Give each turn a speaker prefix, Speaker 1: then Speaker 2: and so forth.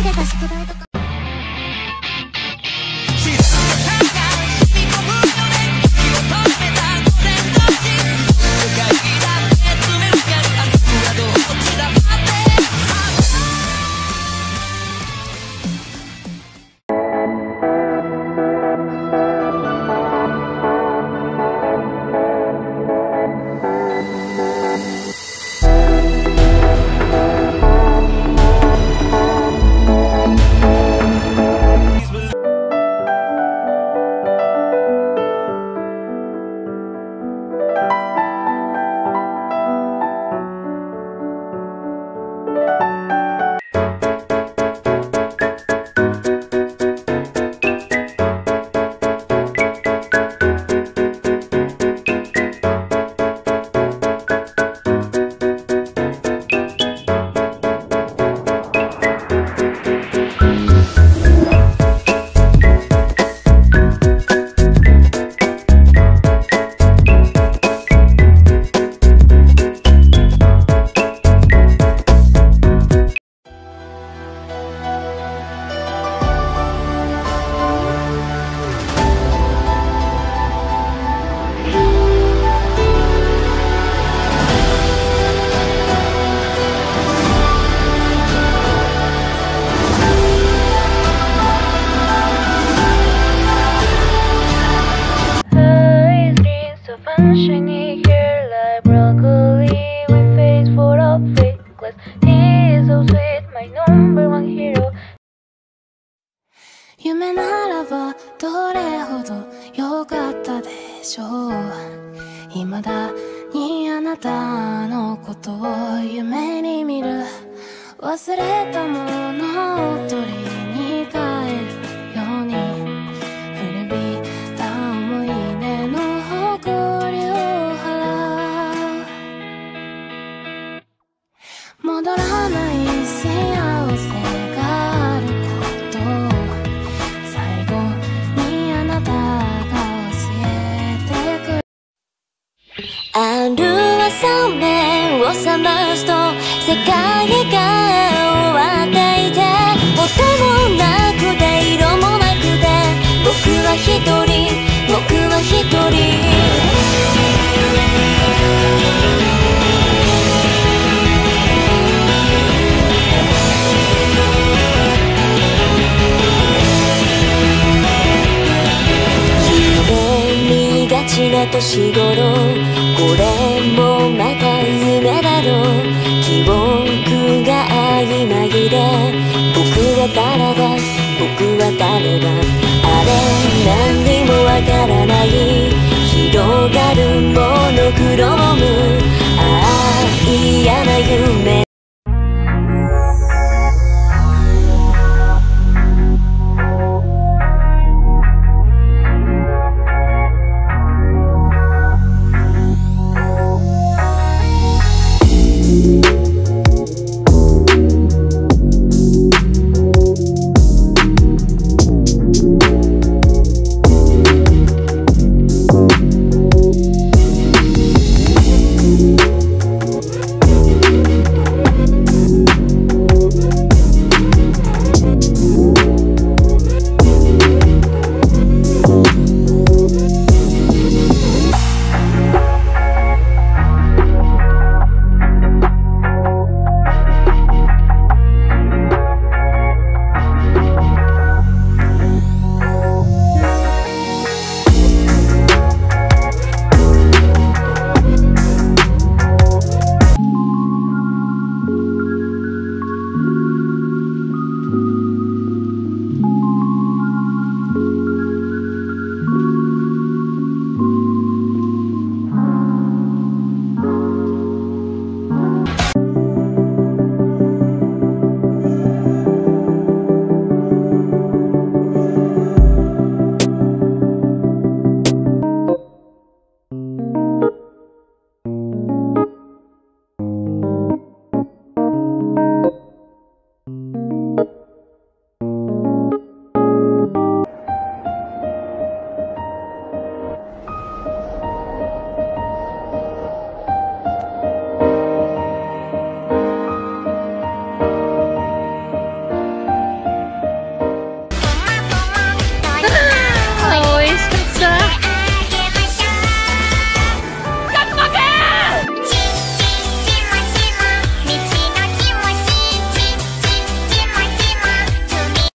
Speaker 1: 前出た宿題
Speaker 2: 夢ならばどれほど良かったでしょう未だにあなたのことを夢に見る忘れたものを取りある
Speaker 3: 朝目を覚ますと世界が終わっていて音もなくて色もなくて僕は一人僕は一人。年頃これもまた夢だろう記憶が曖昧で僕は誰だ僕は誰だあれ何にもわからない。